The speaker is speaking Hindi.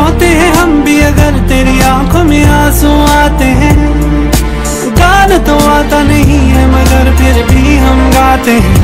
रोते हैं हम भी अगर तेरी आँखों में आँसू आते हैं। गान तो आता नहीं है, मगर फिर भी हम गाते हैं।